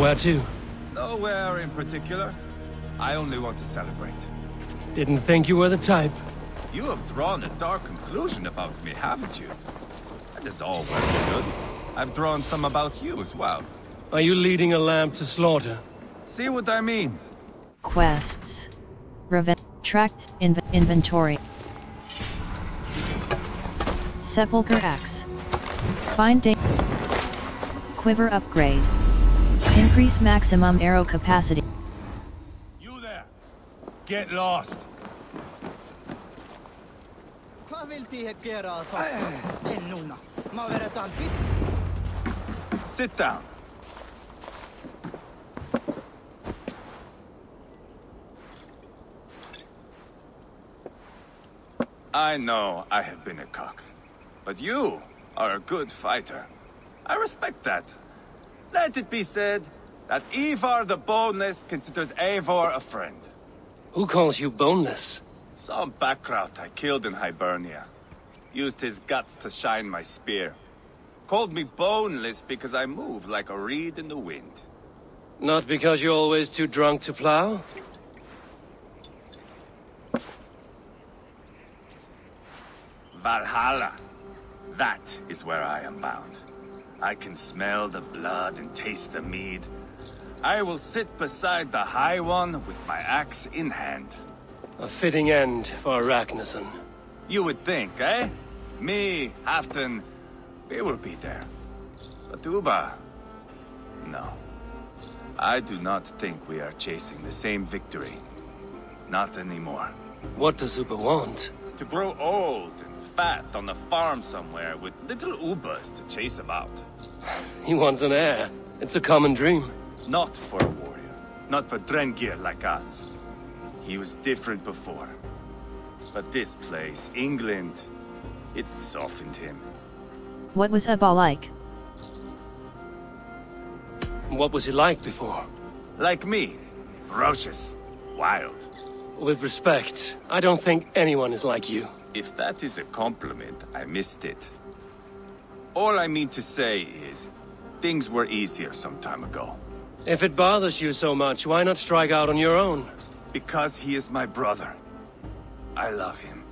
Where to? Nowhere in particular. I only want to celebrate. Didn't think you were the type. You have drawn a dark conclusion about me, haven't you? That is all well and good. I've drawn some about you as well. Are you leading a lamb to slaughter? See what I mean? Quests. Revenge. Tracked inv inventory. Sepulchre X. Find. Quiver upgrade. Increase maximum arrow capacity. You there! Get lost! Hvað vildi ég gera að fossast stein núna? Má vera dalbít? Sit down. I know I have been a cock, but you are a good fighter. I respect that. Let it be said that Ivar the Boneless considers Eivor a friend. Who calls you boneless? Some background I killed in Hibernia. Used his guts to shine my spear. Called me boneless because I move like a reed in the wind. Not because you're always too drunk to plow? Valhalla. That is where I am bound. I can smell the blood and taste the mead. I will sit beside the High One with my axe in hand. A fitting end for a Ragnarsson. You would think, eh? Me, Halfdan, we will be there. But Ubba... No. I do not think we are chasing the same victory. Not anymore. What does Ubba want? To grow old and fat on a farm somewhere with little Ubbas to chase about. He wants an heir. It's a common dream. Not for a warrior. Not for Drengir like us. He was different before. But this place, England, it softened him. What was Ubba like? What was he like before? Like me. Ferocious. Wild. With respect, I don't think anyone is like you. If that is a compliment, I missed it. All I mean to say is, things were easier some time ago. If it bothers you so much, why not strike out on your own? Because he is my brother. I love him.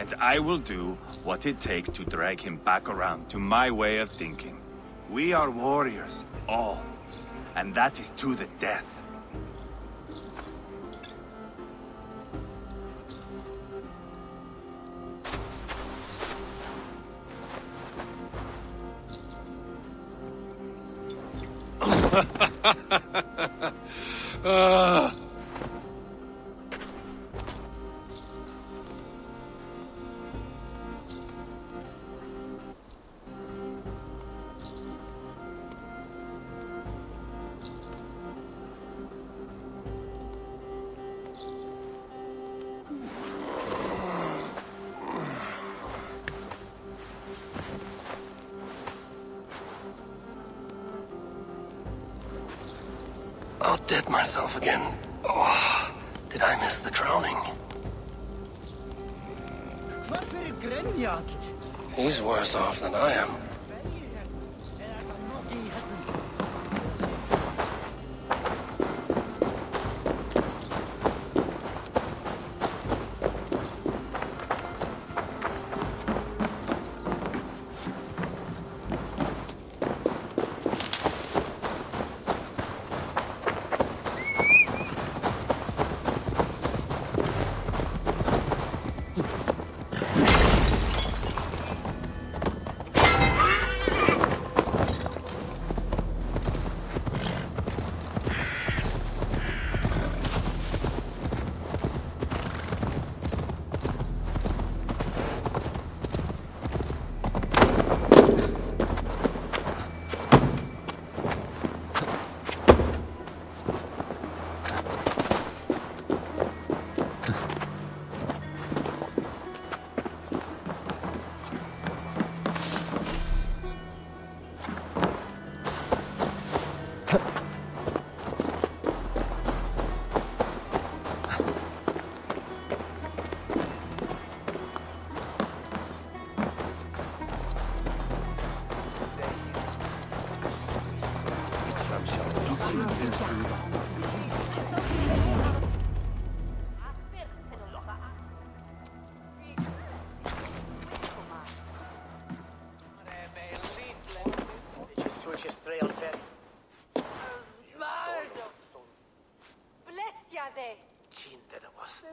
And I will do what it takes to drag him back around to my way of thinking. We are warriors, all. And that is to the death. Myself again. Oh, did I miss the drowning? Hvað fyrir grenja allir? He's worse off than I am.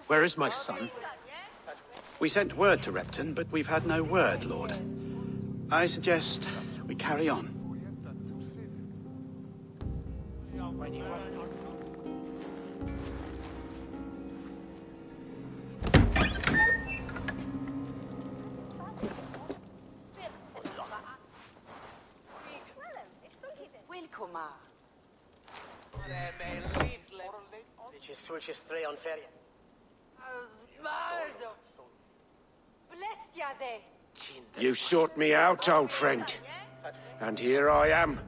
Where is my son? We sent word to Repton, but we've had no word, Lord. I suggest we carry on. Twee aan ferien. Bless ya there. You sought me out, old friend. And here I am,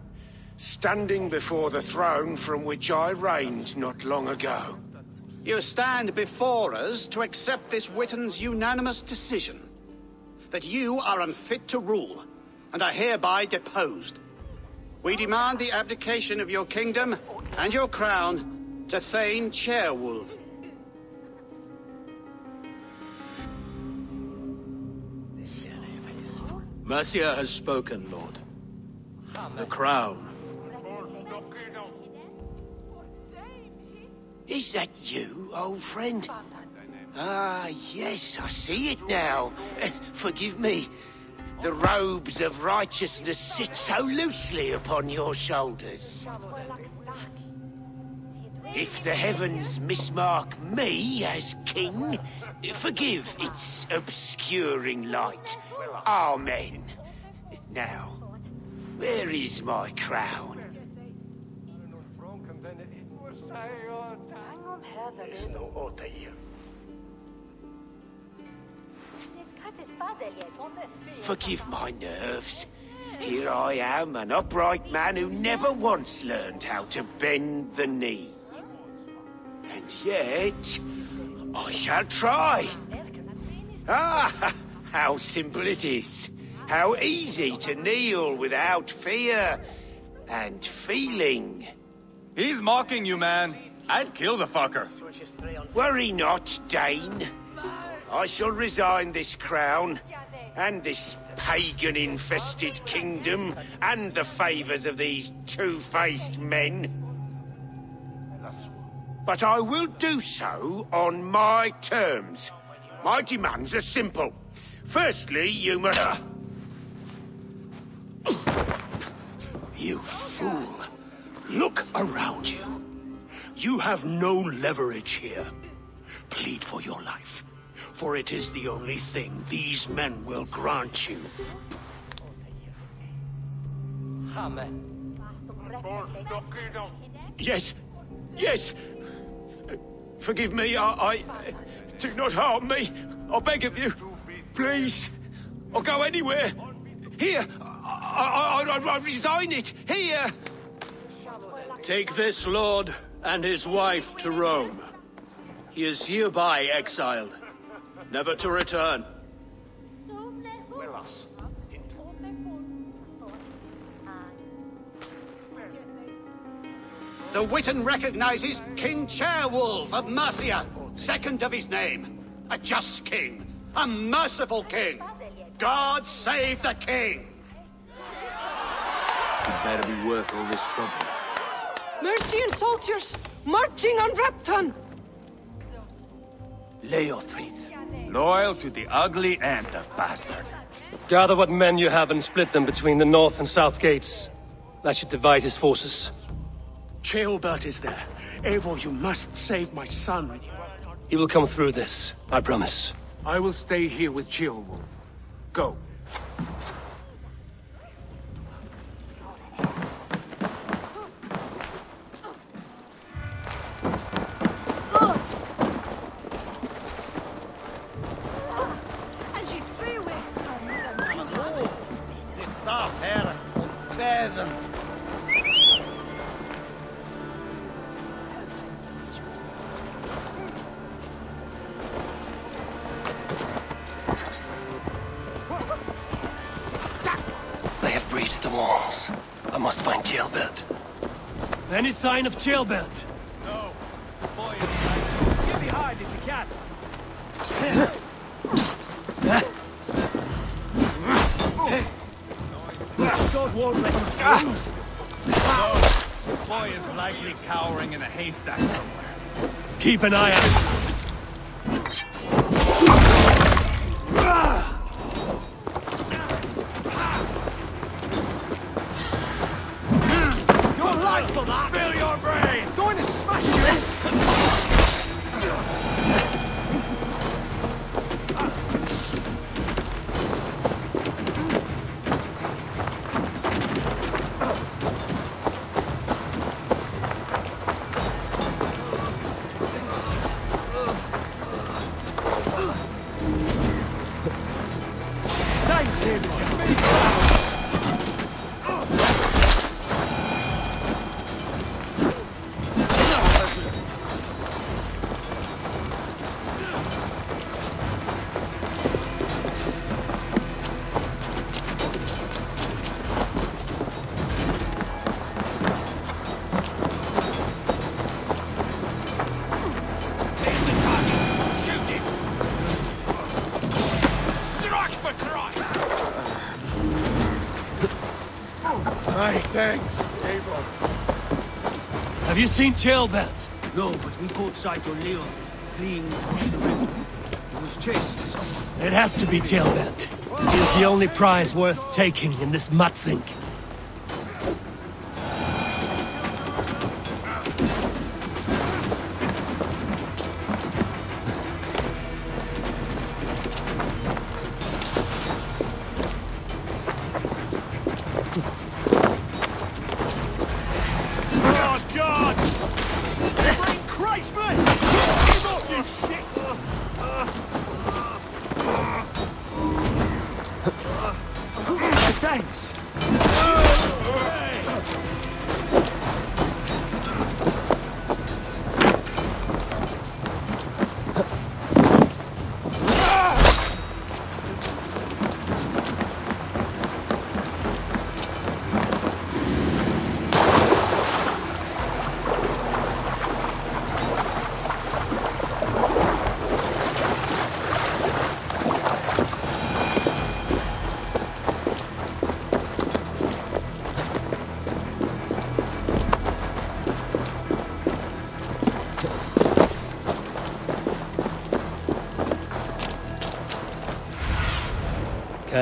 standing before the throne from which I reigned not long ago. You stand before us to accept this Witan's unanimous decision. That you are unfit to rule, and are hereby deposed. We demand the abdication of your kingdom and your crown to Thane Ceolwulf. Mercia has spoken, Lord. The crown. Is that you, old friend? Ah, yes, I see it now. Eh, Forgive me. The robes of righteousness sit so loosely upon your shoulders. If the heavens mismark me as king, forgive its obscuring light. Amen. Now, where is my crown? There's no order here. Forgive my nerves. Here I am, an upright man who never once learned how to bend the knee. And yet, I shall try. Ah, how simple it is. How easy to kneel without fear and feeling. He's mocking you, man. I'd kill the fucker. Zoetjes twee aan Worry not, Dane. I shall resign this crown, and this pagan-infested kingdom, and the favours of these two-faced men. But I will do so on my terms. My demands are simple. Firstly, you must... You fool. Look around you. You have no leverage here. Plead for your life, for it is the only thing these men will grant you. Yes, yes. Forgive me, I, I... Do not harm me. I beg of you. Please. I'll go anywhere. Here. I, I, I, I resign it. Here. Take this lord and his wife to Rome. He is hereby exiled, never to return. The Witan recognizes King Ceolwulf of Mercia, second of his name. A just king, a merciful king. God save the king! Better be worth all this trouble. Mercian soldiers marching on Repton. Leofrith. Loyal to the ugly and the bastard. Gather what men you have and split them between the north and south gates. That should divide his forces. Ceolbert is there. Eivor, you must save my son. He will come through this, I promise. I will stay here with Ceolwulf. Go. Any sign of Ceolbert? No. Boy, Get behind if you can. God won't let us ah. lose. No. Boy is likely cowering in a haystack somewhere. Keep an eye out. Ah. Thanks, Imogen. Seen? No, but we caught sight on Leon, fleeing across the river. He was chasing someone. It has to be Tailbelt. He is the only prize worth taking in this mudsink.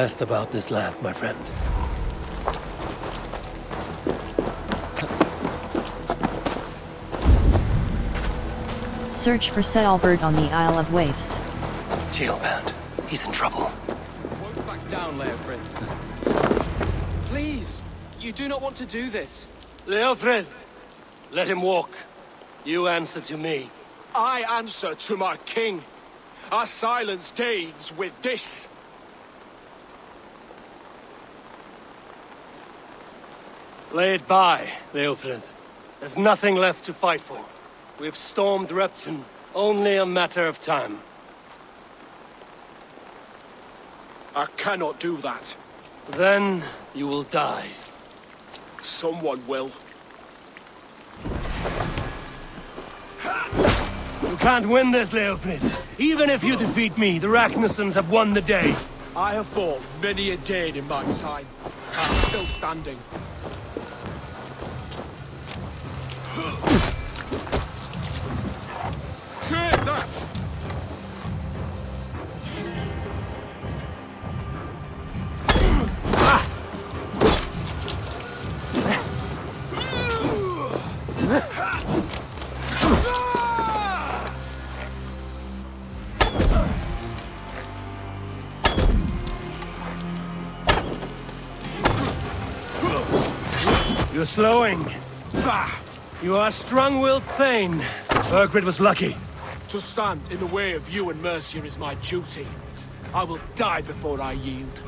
Cast about this land, my friend. Search for Ceolbert on the Isle of Waifs. Jailbound. He's in trouble. Back down, Leofrith. Please, you do not want to do this. Leofrith, let him walk. You answer to me. I answer to my king. I silence Danes with this. Lay it by, Leofrith. There's nothing left to fight for. We've stormed Repton. Only a matter of time. I cannot do that. Then you will die. Someone will. You can't win this, Leofrith. Even if you defeat me, the Ragnarssons have won the day. I have fought many a day in my time. I'm still standing. You're slowing. Bah! You are a strong-willed Thane. Burgred was lucky. To stand in the way of you and Mercia is my duty. I will die before I yield.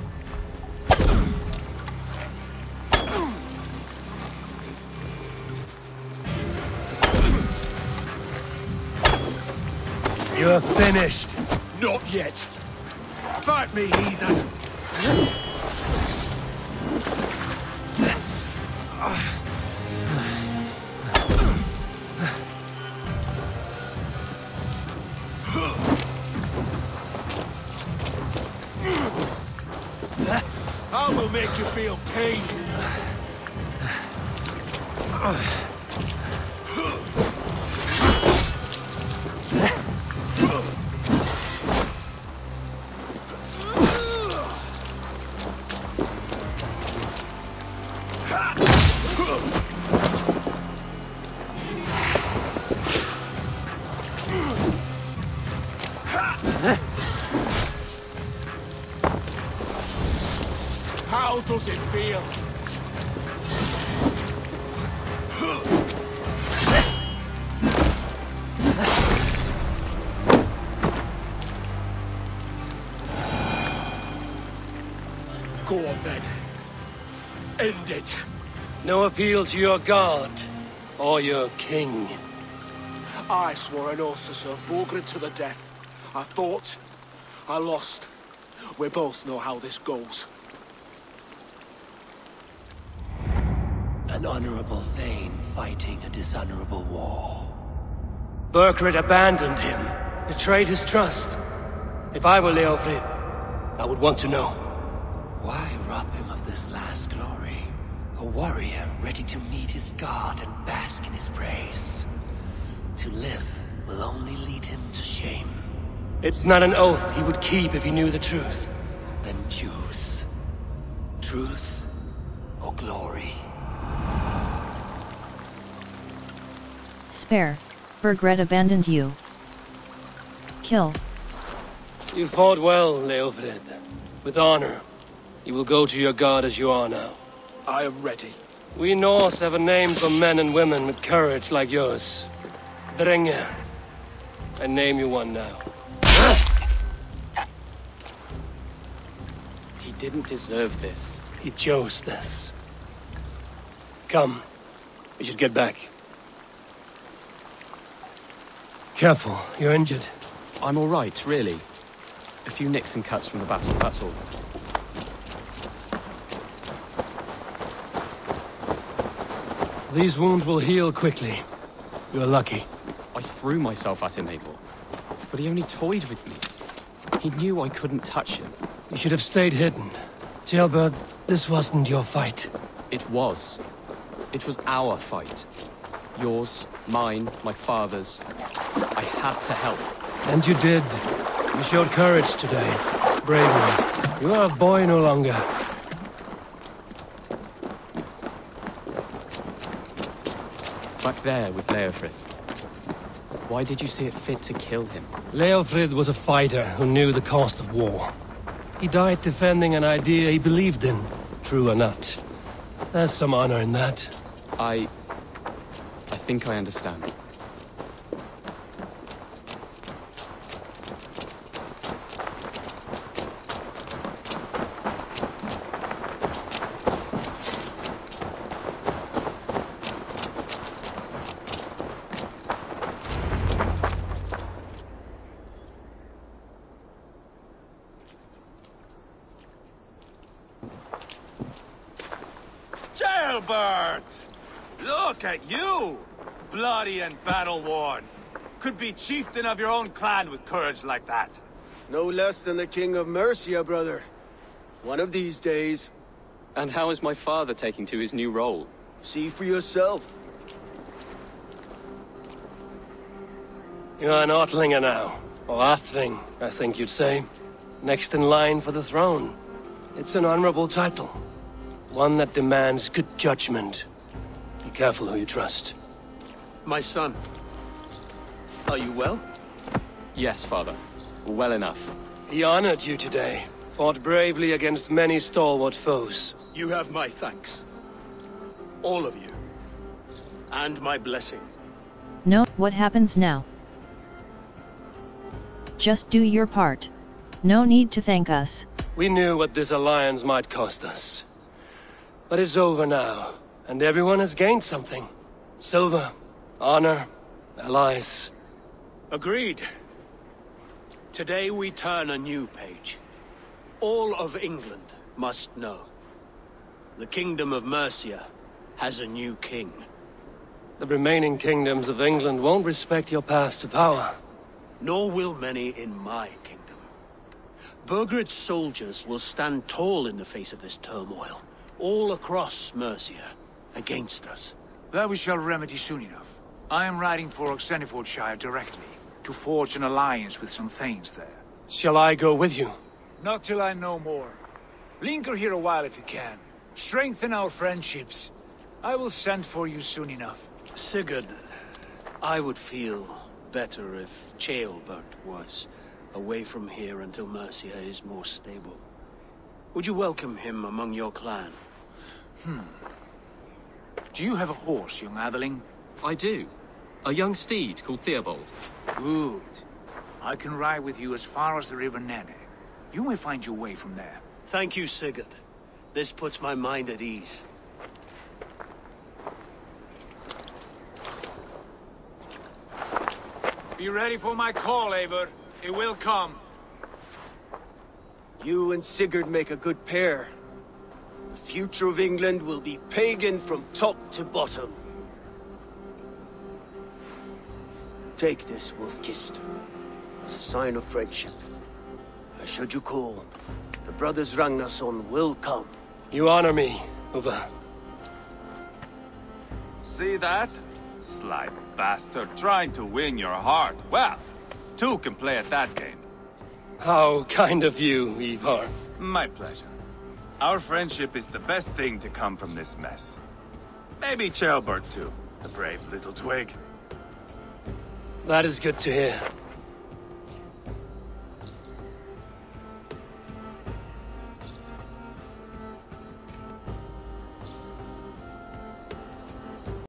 You're finished. Not yet. Fight me, heathen! Make you feel pain. Then. End it. No appeal to your god or your king. I swore an oath to serve Burgred to the death. I fought. I lost. We both know how this goes. An honorable Thane fighting a dishonorable war. Burgred abandoned him, betrayed his trust. If I were Leofrith, I would want to know. Why rob him of this last glory? A warrior ready to meet his god and bask in his praise. To live will only lead him to shame. It's not an oath he would keep if he knew the truth. Then choose. Truth or glory. Spare. Burgred abandoned you. Kill. You fought well, Leofrith. With honor. You will go to your god as you are now. I am ready. We Norse have a name for men and women with courage like yours. Drengr. I name you one now. He didn't deserve this. He chose this. Come. We should get back. Careful, you're injured. I'm all right, really. A few nicks and cuts from the battle, that's all. These wounds will heal quickly. You're lucky. I threw myself at him, Eivor. But he only toyed with me. He knew I couldn't touch him. You should have stayed hidden. Jailbird, this wasn't your fight. It was. It was our fight. Yours, mine, my father's. I had to help. And you did. You showed courage today. Bravery. You are a boy no longer. Back there with Leofrith. Why did you see it fit to kill him? Leofrith was a fighter who knew the cost of war. He died defending an idea he believed in, true or not. There's some honor in that. I... I think I understand. Jailbird! Look at you! Bloody and battle-worn. Could be chieftain of your own clan with courage like that. No less than the King of Mercia, brother. One of these days. And how is my father taking to his new role? See for yourself. You're an Ortlinger now. Or Athling, I think you'd say. Next in line for the throne. It's an honorable title. One that demands good judgment. Be careful who you trust. My son. Are you well? Yes, father. Well enough. He honored you today. Fought bravely against many stalwart foes. You have my thanks. All of you. And my blessing. No, what happens now? Just do your part. No need to thank us. We knew what this alliance might cost us. But it's over now, and everyone has gained something. Silver, honor, allies. Agreed. Today we turn a new page. All of England must know. The Kingdom of Mercia has a new king. The remaining kingdoms of England won't respect your path to power. Nor will many in my kingdom. Burgred's soldiers will stand tall in the face of this turmoil, all across Mercia, against us. That we shall remedy soon enough. I am riding for Oxenefordscire directly, to forge an alliance with some thanes there. Shall I go with you? Not till I know more. Linger here a while if you can. Strengthen our friendships. I will send for you soon enough. Sigurd, I would feel better if Ceolbert was away from here until Mercia is more stable. Would you welcome him among your clan? Hmm. Do you have a horse, young Atheling? I do. A young steed called Theobald. Good. I can ride with you as far as the River Nene. You may find your way from there. Thank you, Sigurd. This puts my mind at ease. Be ready for my call, Eivor. It will come. You and Sigurd make a good pair. The future of England will be pagan from top to bottom. Take this, Wolf-Kissed, as a sign of friendship. Should you call, the brothers Ragnarsson will come. You honor me, Ubba. See that? Sly bastard, trying to win your heart. Well, two can play at that game. How kind of you, Ivar. My pleasure. Our friendship is the best thing to come from this mess. Maybe Ceolbert too, the brave little twig. That is good to hear.